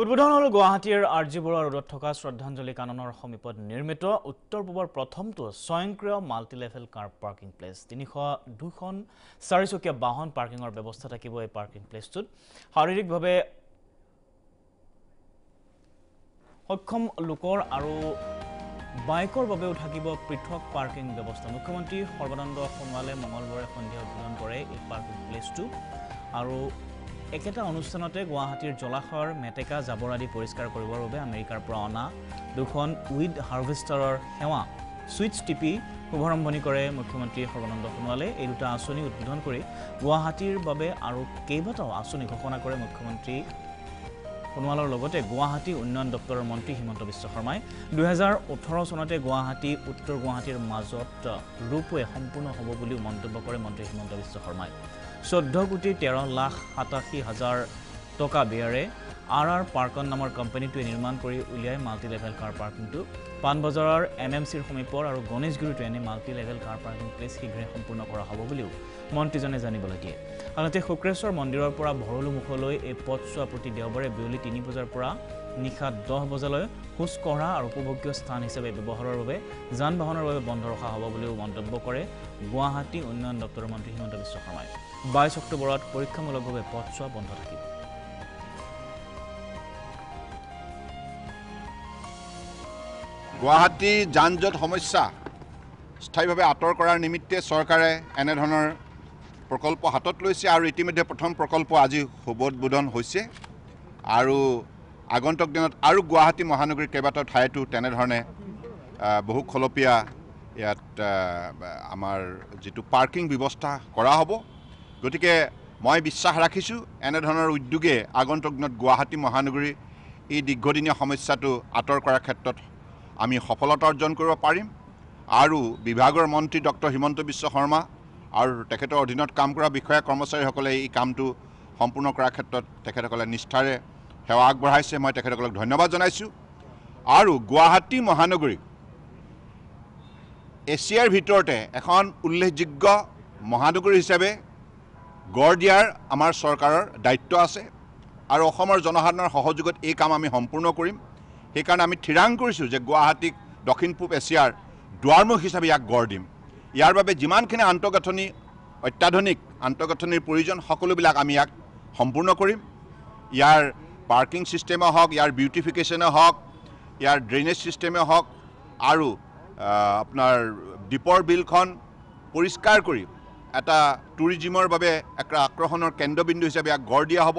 উদ্বোধন হ'ল গুৱাহাটীৰ আৰ জি বৰুৱা ৰোডত থকা শ্ৰদ্ধাঞ্জলি কাননৰ সমীপত নিৰ্মিত উত্তৰ পূবৰ প্ৰথমটো স্বয়ংক্ৰিয় multi level car parking place. তিনিশ দুখন চাৰিচকীয়া বাহন পাৰ্কিঙৰ ব্যৱস্থা থাকিব এই পাৰ্কিং প্লেচটোত। শাৰীৰিকভাৱে সক্ষম লোকৰ আৰু বাইকৰ বাবেও থাকিব পৃথক পাৰ্কিং ব্যৱস্থা। মুখ্যমন্ত্ৰী সৰ্বানন্দ সোণোৱালে মঙলবাৰে সন্ধিয়া উদ্বোধন কৰে এই পাৰ্কিং প্লেচটো। আৰু একেটা অনুষ্ঠানতে গুৱাহাটীৰ জলাশয়ৰ মেটেকা জাবৰ আদি পৰিষ্কাৰ কৰিবৰ বাবে আমেৰিকাৰ পৰা অনা দুখন উইড হাৰ্ভেষ্টাৰৰ সেৱা ছুইচ টিপি শুভাৰম্ভণি কৰে মুখ্যমন্ত্ৰী সৰ্বানন্দ সোণোৱালে। এই দুটা আঁচনি উদ্বোধন কৰি গুৱাহাটীৰ বাবে আৰু কেইবাটাও আঁচনি ঘোষণা কৰে মুখ্যমন্ত্ৰী সোণোৱালৰ লগতে গুৱাহাটী উন্নয়ন দপ্তৰৰ মন্ত্ৰী হিমন্ত বিশ্ব শৰ্মাই। দুহেজাৰ ওঠৰ চনতে গুৱাহাটী উত্তৰ গুৱাহাটীৰ মাজত ৰূপৱে সম্পূৰ্ণ হ'ব বুলিও মন্তব্য কৰে মন্ত্ৰী হিমন্ত বিশ্ব শৰ্মাই। চৈধ্য কোটি তেৰ লাখ সাতাশী হাজাৰ টকা ব্যয়েৰে আৰ আৰ পাৰ্কন নামৰ কোম্পানীটোৱে নিৰ্মাণ কৰি উলিয়াই মাল্টি লেভেল কাৰ পাৰ্কিংটো পাণবজাৰৰ এম এম চিৰ সমীপৰ আৰু গণেশগুৰিতো এনে multi level car parking place শীঘ্ৰে সম্পূৰ্ণ কৰা হ'ব বুলিও মন্ত্ৰীজনে জানিবলৈ দিয়ে আনহাতে শুক্ৰেশ্বৰ মন্দিৰৰ পৰা ভৰলুমুখলৈ এই পথছোৱা প্ৰতি দেওবাৰে বিয়লি তিনি বজাৰ পৰা নিশা দহ বজালৈ খোজকঢ়া আৰু উপভোগ্য স্থান হিচাপে ব্যৱহাৰৰ বাবে যান বাহনৰ বাবে বন্ধ ৰখা হ'ব বুলিও মন্তব্য কৰে গুৱাহাটী উন্নয়ন দপ্তৰৰ মন্ত্ৰী হিমন্ত বিশ্ব শৰ্মাই। বাইছ অক্টোবৰত পৰীক্ষামূলকভাৱে পথছোৱা বন্ধ থাকিব। গুৱাহাটীৰ যান জঁট সমস্যা স্থায়ীভাৱে আঁতৰ কৰাৰ নিমিত্তে চৰকাৰে এনেধৰণৰ প্ৰকল্প হাতত লৈছে আৰু ইতিমধ্যে প্ৰথম প্ৰকল্প আজি শুভোদ্বোধন হৈছে। আৰু আগন্তুক দিনত আৰু গুৱাহাটী মহানগৰীৰ কেইবাটাও ঠাইতো তেনেধৰণে বহু খলপীয়া ইয়াত আমাৰ যিটো পাৰ্কিং ব্যৱস্থা কৰা হ'ব। গতিকে মই বিশ্বাস ৰাখিছোঁ এনেধৰণৰ উদ্যোগে আগন্তুক দিনত গুৱাহাটী মহানগৰীৰ এই দীৰ্ঘদিনীয়া সমস্যাটো আঁতৰ কৰাৰ ক্ষেত্ৰত আমি সফলতা অৰ্জন কৰিব পাৰিম আৰু বিভাগৰ মন্ত্ৰী ডক্টৰ হিমন্ত বিশ্ব শৰ্মা আৰু তেখেতৰ অধীনত কাম কৰা বিষয়া কৰ্মচাৰীসকলে এই কামটো সম্পূৰ্ণ কৰাৰ ক্ষেত্ৰত তেখেতসকলে নিষ্ঠাৰে সেৱা আগবঢ়াইছে। মই তেখেতসকলক ধন্যবাদ জনাইছোঁ। আৰু গুৱাহাটী মহানগৰীক এছিয়াৰ ভিতৰতে এখন উল্লেখযোগ্য মহানগৰী হিচাপে গঢ় দিয়াৰ আমাৰ চৰকাৰৰ দায়িত্ব আছে। আৰু অসমৰ জনসাধাৰণৰ সহযোগত এই কাম আমি সম্পূৰ্ণ কৰিম। সেইকাৰণে আমি থিৰাং কৰিছোঁ যে গুৱাহাটীক দক্ষিণ পূব এছিয়াৰ দুৱাৰমুখ হিচাপে ইয়াক গঢ় দিম। ইয়াৰ বাবে যিমানখিনি আন্তঃগাঁথনি অত্যাধুনিক আন্তঃগাঁথনিৰ প্ৰয়োজন সকলোবিলাক আমি ইয়াক সম্পূৰ্ণ কৰিম। ইয়াৰ পাৰ্কিং ছিষ্টেমে হওক ইয়াৰ বিউটিফিকেশ্যনে হওক ইয়াৰ ড্ৰেইনেজ ছিষ্টেমে হওক আৰু আপোনাৰ দ্বীপৰ বিলখন পৰিষ্কাৰ কৰি এটা টুৰিজিমৰ বাবে এটা আকৰ্ষণৰ কেন্দ্ৰবিন্দু হিচাপে ইয়াক গঢ় দিয়া হ'ব।